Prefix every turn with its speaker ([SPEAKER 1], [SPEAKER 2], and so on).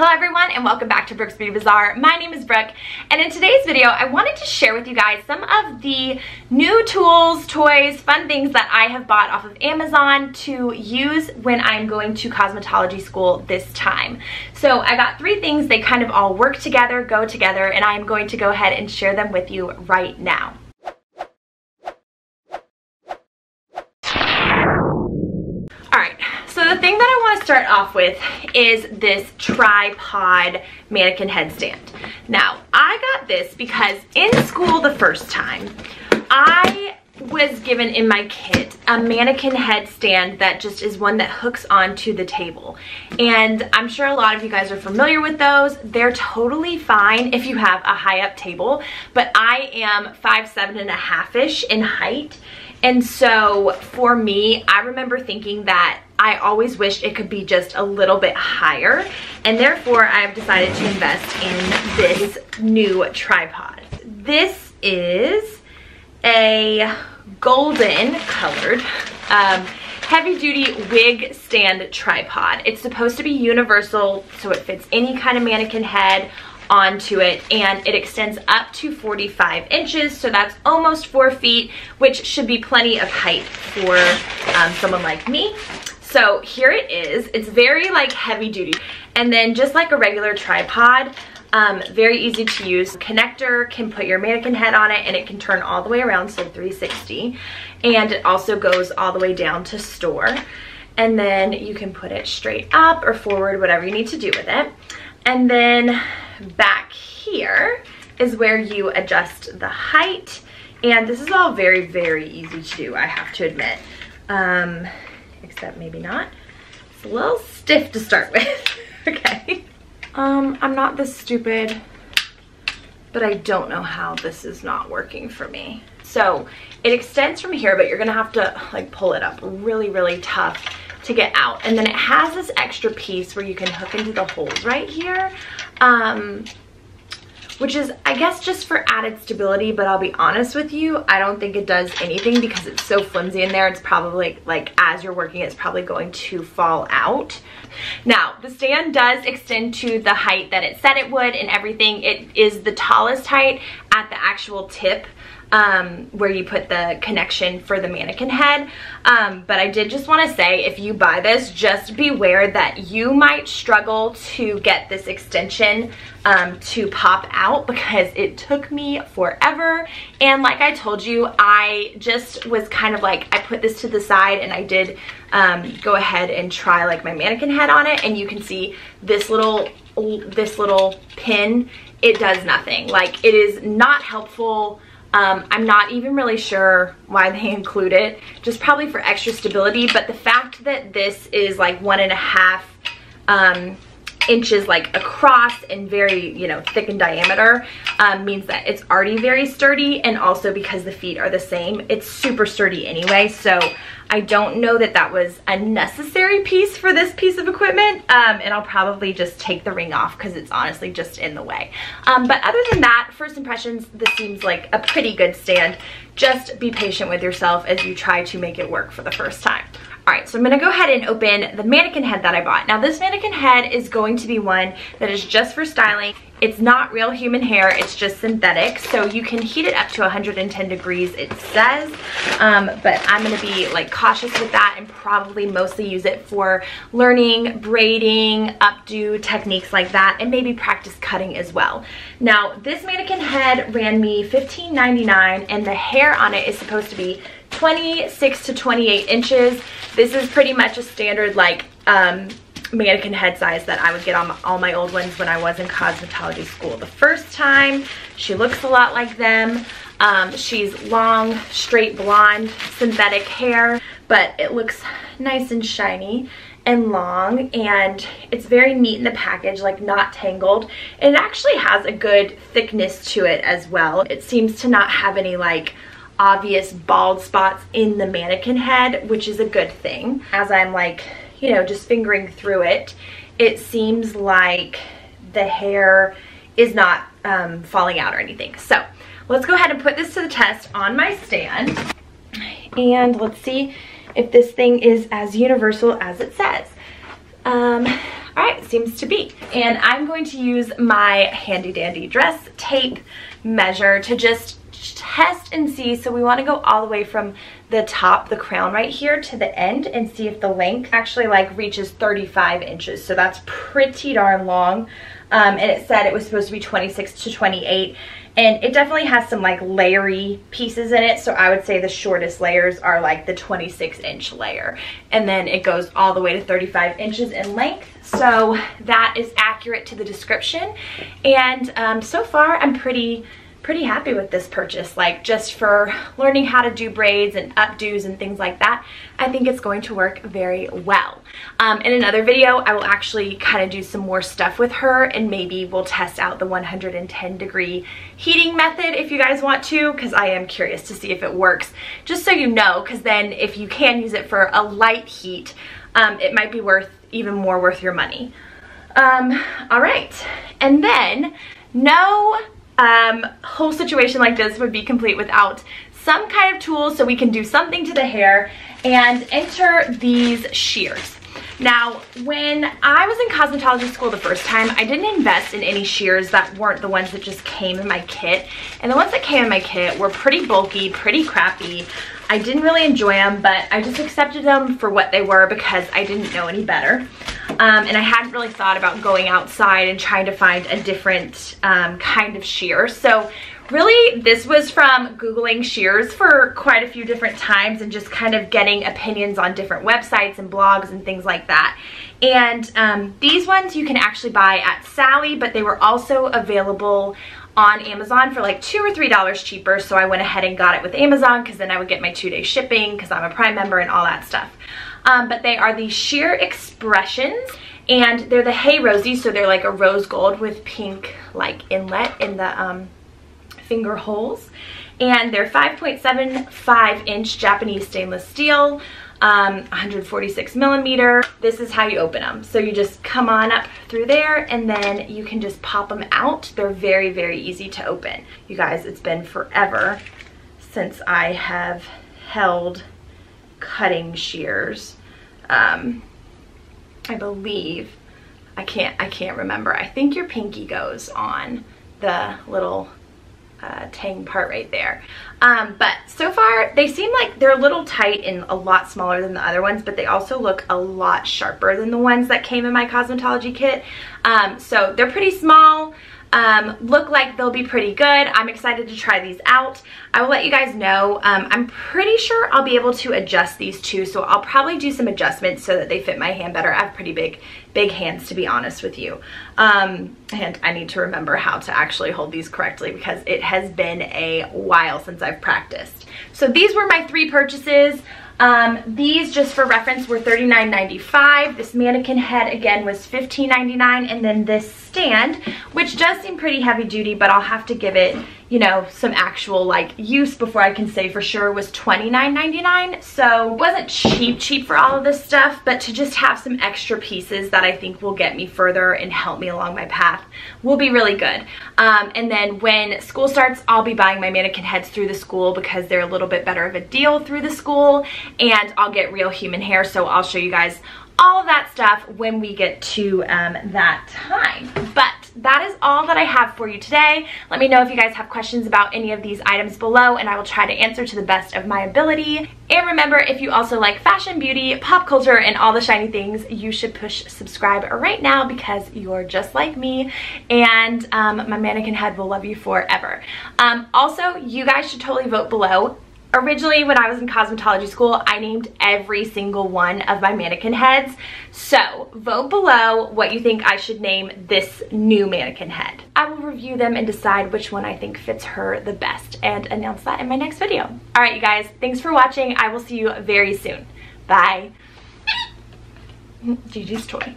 [SPEAKER 1] Hello everyone and welcome back to Brooke's Beauty Bazaar. My name is Brooke and in today's video I wanted to share with you guys some of the new tools, toys, fun things that I have bought off of Amazon to use when I'm going to cosmetology school this time. So I got three things, they kind of all work together, go together, and I'm going to go ahead and share them with you right now. So the thing that I want start off with is this tripod mannequin headstand. Now, I got this because in school the first time, I was given in my kit a mannequin headstand that just is one that hooks onto the table. And I'm sure a lot of you guys are familiar with those. They're totally fine if you have a high up table, but I am five seven and a half-ish in height. And so for me, I remember thinking that I always wished it could be just a little bit higher and therefore I've decided to invest in this new tripod. This is a golden colored um, heavy duty wig stand tripod. It's supposed to be universal so it fits any kind of mannequin head onto it and it extends up to 45 inches so that's almost four feet which should be plenty of height for um, someone like me so here it is. It's very like heavy duty. And then just like a regular tripod, um, very easy to use. Connector can put your mannequin head on it and it can turn all the way around, so 360. And it also goes all the way down to store. And then you can put it straight up or forward, whatever you need to do with it. And then back here is where you adjust the height. And this is all very, very easy to do, I have to admit. Um, except maybe not. It's a little stiff to start with, okay. Um, I'm not this stupid, but I don't know how this is not working for me. So it extends from here, but you're gonna have to like pull it up really, really tough to get out. And then it has this extra piece where you can hook into the holes right here. Um, which is I guess just for added stability but I'll be honest with you I don't think it does anything because it's so flimsy in there. It's probably like as you're working it's probably going to fall out. Now the stand does extend to the height that it said it would and everything. It is the tallest height at the actual tip um, where you put the connection for the mannequin head. Um, but I did just want to say, if you buy this, just beware that you might struggle to get this extension um, to pop out because it took me forever. And like I told you, I just was kind of like, I put this to the side and I did um, go ahead and try like my mannequin head on it. And you can see this little, this little pin, it does nothing. Like it is not helpful um, I'm not even really sure why they include it, just probably for extra stability, but the fact that this is like one and a half um, inches like across and very, you know, thick in diameter um, means that it's already very sturdy and also because the feet are the same, it's super sturdy anyway. So I don't know that that was a necessary piece for this piece of equipment um, and I'll probably just take the ring off because it's honestly just in the way. Um, but other than that, first impressions, this seems like a pretty good stand. Just be patient with yourself as you try to make it work for the first time. All right, so I'm gonna go ahead and open the mannequin head that I bought. Now this mannequin head is going to be one that is just for styling. It's not real human hair, it's just synthetic. So you can heat it up to 110 degrees, it says. Um, but I'm gonna be like cautious with that and probably mostly use it for learning, braiding, updo techniques like that, and maybe practice cutting as well. Now, this mannequin head ran me $15.99 and the hair on it is supposed to be 26 to 28 inches. This is pretty much a standard like um, mannequin head size that I would get on all my old ones when I was in cosmetology school the first time. She looks a lot like them. Um, she's long, straight blonde, synthetic hair, but it looks nice and shiny and long and it's very neat in the package like not tangled and it actually has a good thickness to it as well it seems to not have any like obvious bald spots in the mannequin head, which is a good thing. As I'm like, you know, just fingering through it, it seems like the hair is not um, falling out or anything. So let's go ahead and put this to the test on my stand. And let's see if this thing is as universal as it says. Um, All right, seems to be. And I'm going to use my handy dandy dress tape measure to just test and see. So we wanna go all the way from the top, the crown right here to the end and see if the length actually like reaches 35 inches. So that's pretty darn long. Um, and it said it was supposed to be 26 to 28 and it definitely has some like layery pieces in it so I would say the shortest layers are like the 26 inch layer and then it goes all the way to 35 inches in length so that is accurate to the description and um, so far I'm pretty pretty happy with this purchase like just for learning how to do braids and updos and things like that I think it's going to work very well. Um, in another video I will actually kind of do some more stuff with her and maybe we'll test out the 110 degree heating method if you guys want to because I am curious to see if it works. Just so you know because then if you can use it for a light heat um, it might be worth even more worth your money. Um, all right. And then no um, whole situation like this would be complete without some kind of tool so we can do something to the hair and enter these shears. Now, when I was in cosmetology school the first time, I didn't invest in any shears that weren't the ones that just came in my kit. And the ones that came in my kit were pretty bulky, pretty crappy. I didn't really enjoy them, but I just accepted them for what they were because I didn't know any better. Um, and I hadn't really thought about going outside and trying to find a different um, kind of shear. So really this was from Googling shears for quite a few different times and just kind of getting opinions on different websites and blogs and things like that. And um, these ones you can actually buy at Sally, but they were also available on Amazon for like two or three dollars cheaper so I went ahead and got it with Amazon because then I would get my two day shipping because I'm a prime member and all that stuff um, but they are the Shear Expressions and they're the Hey Rosie, so they're like a rose gold with pink like inlet in the um, finger holes. And they're 5.75 inch Japanese stainless steel, um, 146 millimeter. This is how you open them. So you just come on up through there and then you can just pop them out. They're very, very easy to open. You guys, it's been forever since I have held cutting shears. Um, I believe, I can't, I can't remember. I think your pinky goes on the little uh, tang part right there. Um, but so far, they seem like they're a little tight and a lot smaller than the other ones, but they also look a lot sharper than the ones that came in my cosmetology kit. Um, so they're pretty small um, look like they'll be pretty good. I'm excited to try these out. I will let you guys know. Um, I'm pretty sure I'll be able to adjust these too, so I'll probably do some adjustments so that they fit my hand better. I have pretty big, big hands to be honest with you. Um, and I need to remember how to actually hold these correctly because it has been a while since I've practiced. So these were my three purchases. Um, these, just for reference, were $39.95. This mannequin head, again, was $15.99. And then this stand, which does seem pretty heavy duty, but I'll have to give it, you know, some actual, like, use before I can say for sure, was $29.99. So, wasn't cheap, cheap for all of this stuff, but to just have some extra pieces that I think will get me further and help me along my path will be really good. Um, and then when school starts, I'll be buying my mannequin heads through the school because they're a little bit better of a deal through the school and I'll get real human hair so I'll show you guys all of that stuff when we get to um, that time. But that is all that I have for you today. Let me know if you guys have questions about any of these items below and I will try to answer to the best of my ability. And remember, if you also like fashion, beauty, pop culture, and all the shiny things, you should push subscribe right now because you're just like me and um, my mannequin head will love you forever. Um, also, you guys should totally vote below Originally, when I was in cosmetology school, I named every single one of my mannequin heads. So vote below what you think I should name this new mannequin head. I will review them and decide which one I think fits her the best and announce that in my next video. All right, you guys, thanks for watching. I will see you very soon. Bye. Gigi's toy.